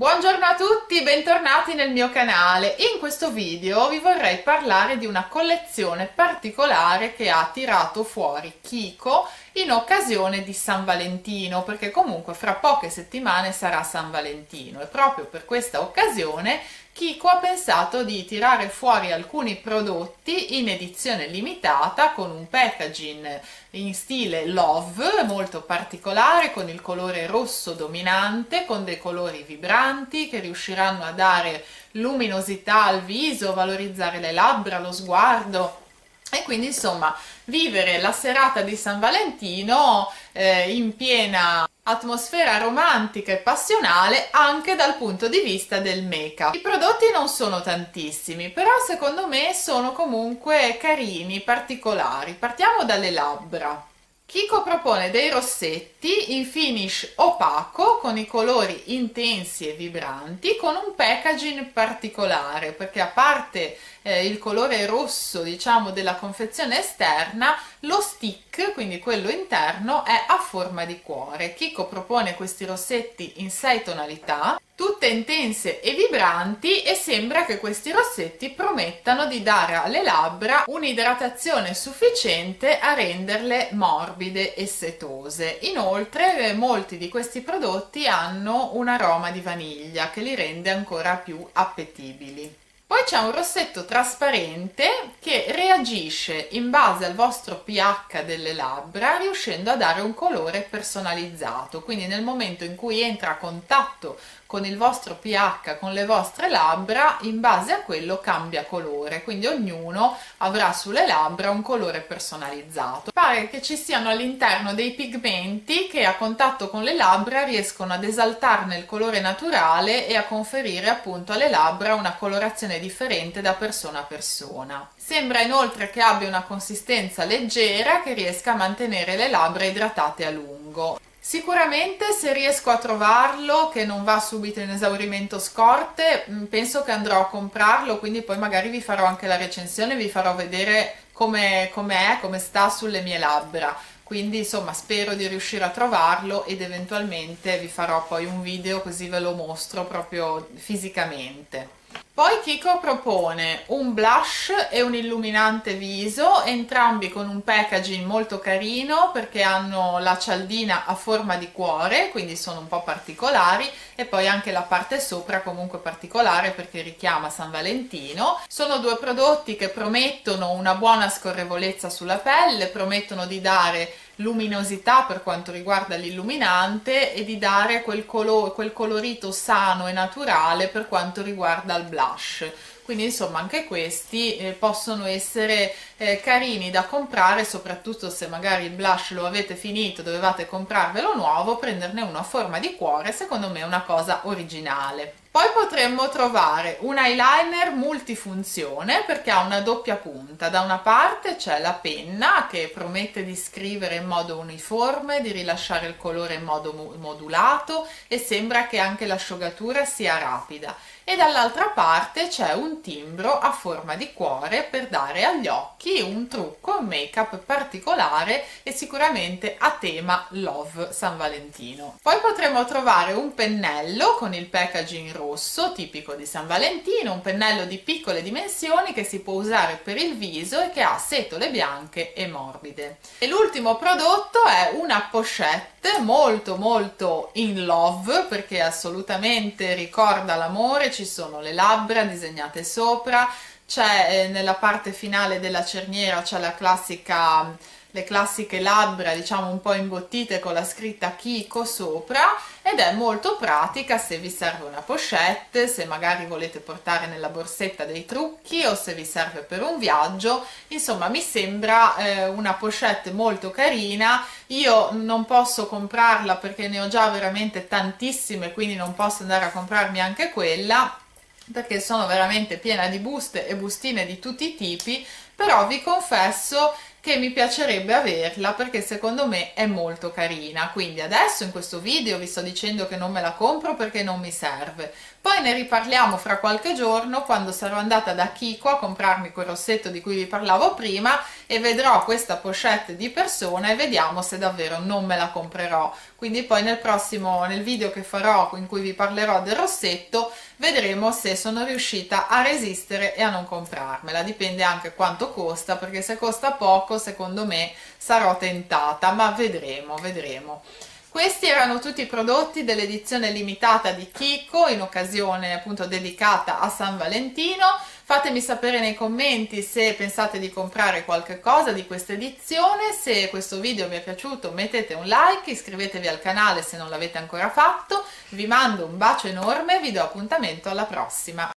Buongiorno a tutti, bentornati nel mio canale. In questo video vi vorrei parlare di una collezione particolare che ha tirato fuori Kiko in occasione di San Valentino, perché comunque fra poche settimane sarà San Valentino. E proprio per questa occasione Kiko ha pensato di tirare fuori alcuni prodotti in edizione limitata con un packaging in stile Love molto particolare con il colore rosso dominante con dei colori vibranti che riusciranno a dare luminosità al viso, valorizzare le labbra, lo sguardo e quindi insomma vivere la serata di San Valentino eh, in piena atmosfera romantica e passionale anche dal punto di vista del make-up. I prodotti non sono tantissimi, però secondo me sono comunque carini, particolari. Partiamo dalle labbra. Kiko propone dei rossetti in finish opaco con i colori intensi e vibranti con un packaging particolare perché a parte eh, il colore rosso diciamo della confezione esterna lo stick quindi quello interno è a forma di cuore. Kiko propone questi rossetti in 6 tonalità tutte intense e vibranti e sembra che questi rossetti promettano di dare alle labbra un'idratazione sufficiente a renderle morbide e setose. Inoltre molti di questi prodotti hanno un aroma di vaniglia che li rende ancora più appetibili. Poi c'è un rossetto trasparente che reagisce in base al vostro pH delle labbra riuscendo a dare un colore personalizzato. Quindi nel momento in cui entra a contatto con il vostro pH, con le vostre labbra, in base a quello cambia colore, quindi ognuno avrà sulle labbra un colore personalizzato. Pare che ci siano all'interno dei pigmenti che a contatto con le labbra riescono ad esaltarne il colore naturale e a conferire appunto alle labbra una colorazione differente da persona a persona. Sembra inoltre che abbia una consistenza leggera che riesca a mantenere le labbra idratate a lungo. Sicuramente se riesco a trovarlo che non va subito in esaurimento scorte, mm, penso che andrò a comprarlo, quindi poi magari vi farò anche la recensione, vi farò vedere come com è, come sta sulle mie labbra. Quindi insomma spero di riuscire a trovarlo ed eventualmente vi farò poi un video così ve lo mostro proprio fisicamente. Poi Kiko propone un blush e un illuminante viso, entrambi con un packaging molto carino perché hanno la cialdina a forma di cuore, quindi sono un po' particolari, e poi anche la parte sopra comunque particolare perché richiama San Valentino. Sono due prodotti che promettono una buona scorrevolezza sulla pelle, promettono di dare luminosità per quanto riguarda l'illuminante e di dare quel, colo quel colorito sano e naturale per quanto riguarda il blush. Quindi insomma anche questi eh, possono essere eh, carini da comprare soprattutto se magari il blush lo avete finito dovevate comprarvelo nuovo prenderne uno a forma di cuore secondo me è una cosa originale poi potremmo trovare un eyeliner multifunzione perché ha una doppia punta. Da una parte c'è la penna che promette di scrivere in modo uniforme, di rilasciare il colore in modo modulato e sembra che anche l'asciugatura sia rapida e dall'altra parte c'è un timbro a forma di cuore per dare agli occhi un trucco, un make up particolare e sicuramente a tema Love San Valentino. Poi potremo trovare un pennello con il packaging rosso tipico di San Valentino, un pennello di piccole dimensioni che si può usare per il viso e che ha setole bianche e morbide. E l'ultimo prodotto è una pochette molto molto in love perché assolutamente ricorda l'amore, ci sono le labbra disegnate sopra, c'è eh, nella parte finale della cerniera c'è la classica le classiche labbra diciamo un po' imbottite con la scritta Kiko sopra ed è molto pratica se vi serve una pochette, se magari volete portare nella borsetta dei trucchi o se vi serve per un viaggio, insomma mi sembra eh, una pochette molto carina, io non posso comprarla perché ne ho già veramente tantissime quindi non posso andare a comprarmi anche quella perché sono veramente piena di buste e bustine di tutti i tipi. Però vi confesso che mi piacerebbe averla perché secondo me è molto carina. Quindi adesso in questo video vi sto dicendo che non me la compro perché non mi serve. Poi ne riparliamo fra qualche giorno quando sarò andata da Kiko a comprarmi quel rossetto di cui vi parlavo prima e vedrò questa pochette di persona e vediamo se davvero non me la comprerò. Quindi poi nel prossimo nel video che farò in cui vi parlerò del rossetto vedremo se sono riuscita a resistere e a non comprarmela. Dipende anche quanto costa perché se costa poco secondo me sarò tentata ma vedremo vedremo questi erano tutti i prodotti dell'edizione limitata di Kiko in occasione appunto dedicata a San Valentino. Fatemi sapere nei commenti se pensate di comprare qualche cosa di questa edizione, se questo video vi è piaciuto mettete un like, iscrivetevi al canale se non l'avete ancora fatto, vi mando un bacio enorme e vi do appuntamento alla prossima.